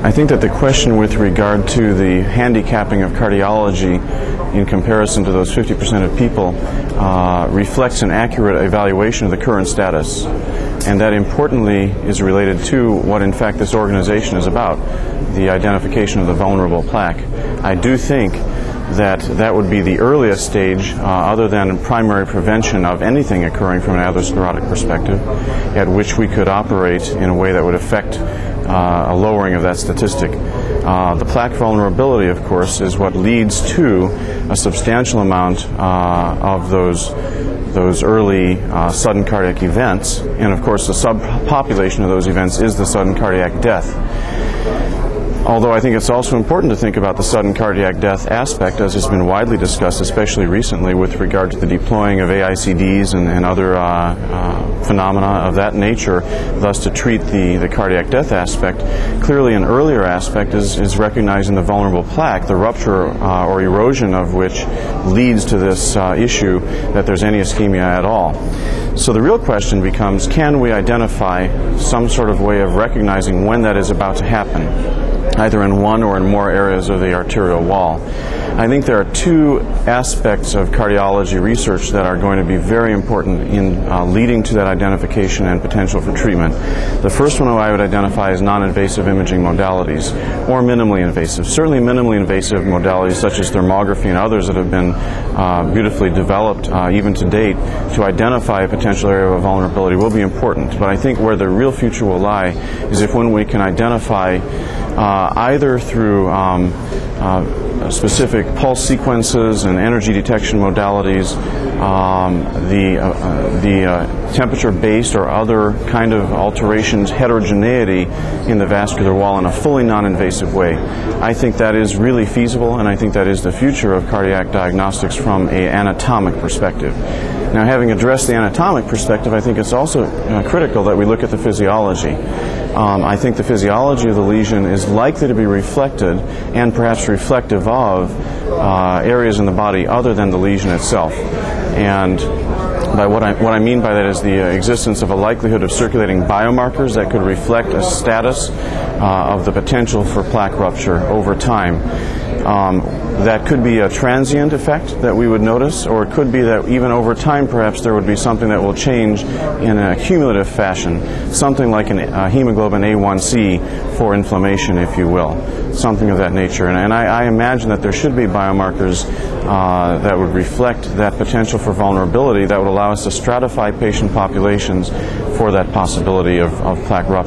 I think that the question with regard to the handicapping of cardiology in comparison to those 50% of people uh, reflects an accurate evaluation of the current status. And that importantly is related to what in fact this organization is about, the identification of the vulnerable plaque. I do think that that would be the earliest stage, uh, other than primary prevention of anything occurring from an atherosclerotic perspective, at which we could operate in a way that would affect uh, a lowering of that statistic. Uh, the plaque vulnerability, of course, is what leads to a substantial amount uh, of those those early uh, sudden cardiac events, and of course, the subpopulation of those events is the sudden cardiac death. Although I think it's also important to think about the sudden cardiac death aspect, as has been widely discussed, especially recently, with regard to the deploying of AICDs and, and other uh, uh, phenomena of that nature, thus to treat the, the cardiac death aspect. Clearly, an earlier aspect is, is recognizing the vulnerable plaque, the rupture uh, or erosion of which leads to this uh, issue that there's any ischemia at all. So the real question becomes can we identify some sort of way of recognizing when that is about to happen? Either in one or in more areas of the arterial wall. I think there are two aspects of cardiology research that are going to be very important in uh, leading to that identification and potential for treatment. The first one I would identify as non-invasive imaging modalities or minimally invasive. Certainly minimally invasive modalities such as thermography and others that have been uh, beautifully developed uh, even to date to identify a potential area of vulnerability will be important. But I think where the real future will lie is if when we can identify uh, either through um, uh, specific pulse sequences and energy detection modalities, um, the, uh, uh the uh, temperature based or other kind of alterations, heterogeneity in the vascular wall in a fully non invasive way. I think that is really feasible, and I think that is the future of cardiac diagnostics from an anatomic perspective. Now, having addressed the anatomic perspective, I think it's also uh, critical that we look at the physiology. Um, I think the physiology of the lesion is likely to be reflected and perhaps reflective of uh, areas in the body other than the lesion itself. And by what I, what I mean by that is the uh, existence of a likelihood of circulating biomarkers that could reflect a status uh, of the potential for plaque rupture over time. Um, that could be a transient effect that we would notice, or it could be that even over time, perhaps there would be something that will change in a cumulative fashion, something like a uh, hemoglobin A1C for inflammation, if you will, something of that nature. And, and I, I, imagine that there should be biomarkers uh, that would reflect that potential for vulnerability that would allow us to stratify patient populations for that possibility of, of plaque rupture.